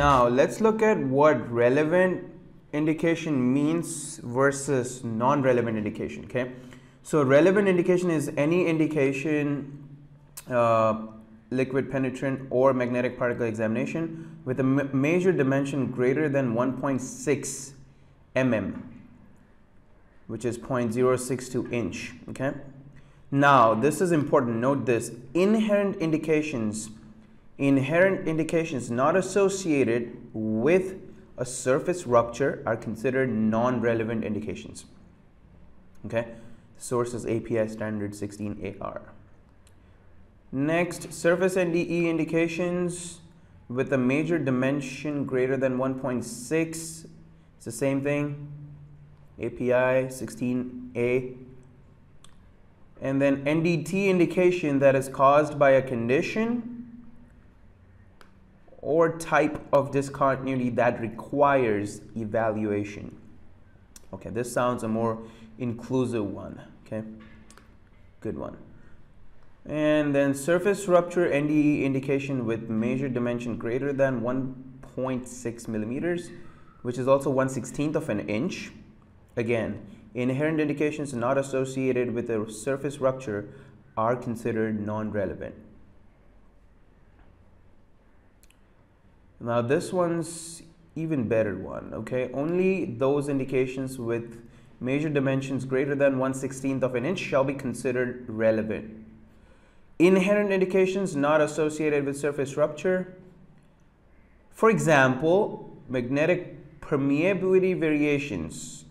Now let's look at what relevant indication means versus non-relevant indication, okay? So relevant indication is any indication uh, liquid penetrant or magnetic particle examination with a major dimension greater than 1.6 mm which is 0.062 inch okay? Now this is important. Note this. Inherent indications inherent indications not associated with a surface rupture are considered non-relevant indications okay source is API standard 16AR Next, surface NDE indications with a major dimension greater than 1.6. It's the same thing. API 16A. And then NDT indication that is caused by a condition or type of discontinuity that requires evaluation. Okay, this sounds a more inclusive one. Okay, good one. And then surface rupture NDE indication with major dimension greater than 1.6 millimeters, which is also 1 16th of an inch. Again, inherent indications not associated with a surface rupture are considered non-relevant. Now this one's even better one, okay? Only those indications with major dimensions greater than 1 16th of an inch shall be considered relevant. Inherent indications not associated with surface rupture. For example, magnetic permeability variations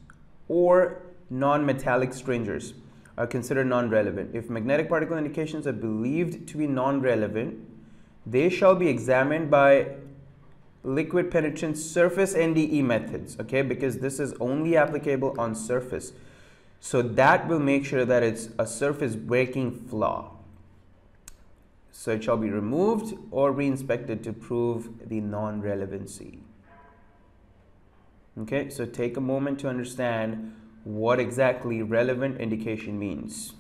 or non-metallic stringers are considered non-relevant. If magnetic particle indications are believed to be non-relevant, they shall be examined by liquid penetrant surface NDE methods, okay? Because this is only applicable on surface. So that will make sure that it's a surface breaking flaw. So it shall be removed or re-inspected to prove the non-relevancy. Okay, so take a moment to understand what exactly relevant indication means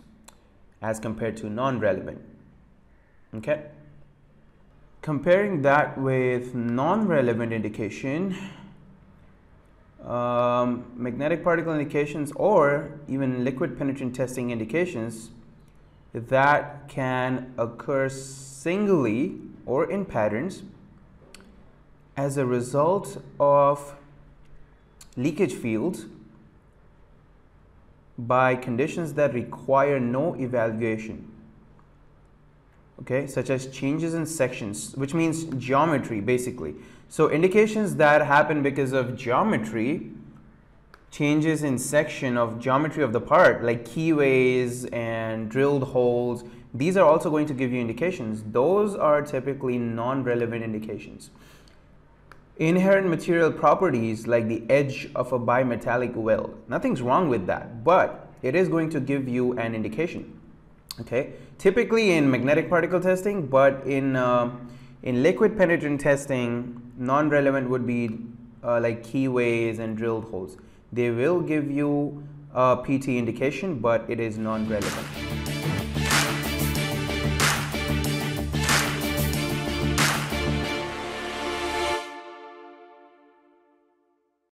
as compared to non-relevant. Okay. Comparing that with non-relevant indication, um, magnetic particle indications or even liquid penetrant testing indications that can occur singly or in patterns as a result of leakage fields by conditions that require no evaluation okay such as changes in sections which means geometry basically. So indications that happen because of geometry changes in section of geometry of the part like keyways and drilled holes these are also going to give you indications. Those are typically non-relevant indications. Inherent material properties like the edge of a bimetallic weld nothing's wrong with that but it is going to give you an indication okay typically in magnetic particle testing but in uh, in liquid penetrant testing non-relevant would be uh, like keyways and drilled holes they will give you a PT indication, but it is non-relevant.